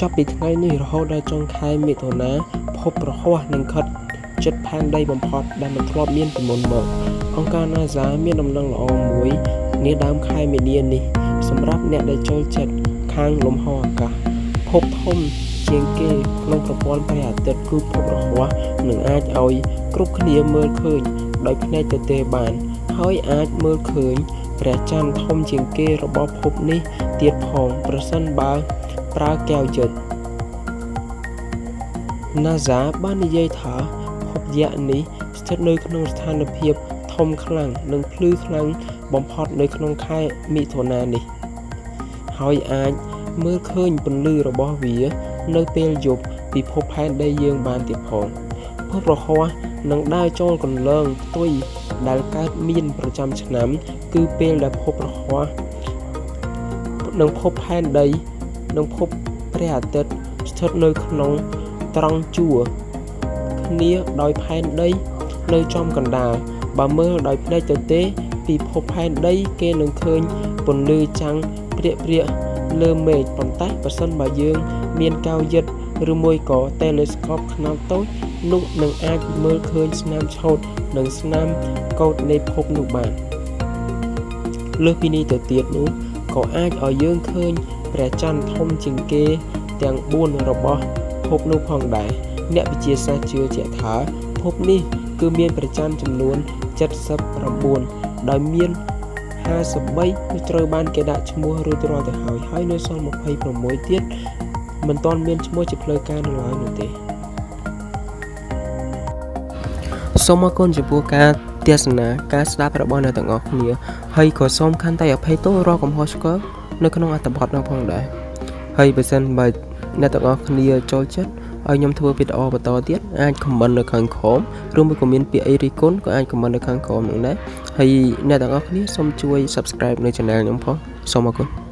ចាប់ពីថ្ងៃនេះរហូតដល់ចុងខែមិថុនាភពប្រហ័សនឹងខិតជិតផែនដីបំផុតដែលមិនធ្លាប់មានពីមុនមកអង្គការ NASA មានដំណឹងល្អមួយនាដើមខែមីនានេះ សម្រាប់អ្នកដែលចូលចិត្តខាងលំហអាកាសភពធំជាងគេក្នុងប្រព័ន្ធព្រះអាទិត្យគឺភពរហ័សនឹងអាចឲ្យគ្រប់គ្នាមើលឃើញដោយភ្នែកទទេបាន ហើយអាចមើលឃើញព្រះច័ន្ទធំជាងគេរបស់ភពនេះទៀតផងប្រសិនបើ ប្រើកែវយឹត NASA បាននិយាយថាភពយក្សនេះស្ថិតនៅក្នុងស្ថានភាពធំខ្លាំងនិងភ្លឺខ្លាំងបំផុតនៅក្នុងខែមិថុនានេះ ហើយអាចមើលឃើញពន្លឺរបស់វា នៅពេលយប់ពីភពផែនដីយើងបានទៀតផងភពរហ័សនឹងដើរចូលកន្លងផ្ទុយដែលកើតមានប្រចាំឆ្នាំ គឺពេលដែលភពរហ័សនិងភពផែនដី និងភពព្រះអាទិត្យស្ថិតនៅក្នុងត្រង់ជួរគ្នាដោយផែនដីនៅចំកណ្ដាលបើមើលដោយភ្នែកទៅទេ ពីភពផែនដីគេនឹងឃើញពន្លឺចាំងព្រាកព្រាកលើមេឃប៉ុន្តែបើសិនបើយើង មានកោយិតឬមួយក៏ telescope ខ្នាតតូចនោះនឹងអាចមើលឃើញស្នាមឆោតនិងស្នាមកោតនៃភពនោះបានលើសពីនេះទៅទៀតនោះក៏អាចឲ្យយើងឃើញ ព្រះច័ន្ទធំជាងគេ ទាំង4របស់ភពនោះផងដែរអ្នកវិទ្យាសាស្ត្រជឿជាក់ថាភពនេះ គឺមានព្រះច័ន្ទចំនួន79ដោយមាន53ត្រូវបានគេដាក់ឈ្មោះរួចរាល់ទៅហើយហើយនៅសល់26ទៀតមិនទាន់មានឈ្មោះជាផ្លូវការនៅឡើយនោះទេសូមអរគុណចំពោះការទេសនាការស្ដាប់របស់អ្នកទាំងអស់គ្នាហើយក៏សូមខន្តីអភ័យទោសរាល់កំហុសឆ្គង នៅក្នុងអត្ថបទនោះផងដែរហើយបើសិនបើអ្នកទាំងអស់គ្នាចូលចិត្តឲ្យខ្ញុំធ្វើវីដេអូបន្តទៀតអាច comment នៅខាងក្រោមឬមួយក៏មានពាក្យអីរិះគន់ក៏អាច comment នៅខាងក្រោមនោះដែរហើយអ្នកទាំងអស់គ្នាសូមជួយ subscribe នៅ channel ខ្ញុំផងសូមអរគុណ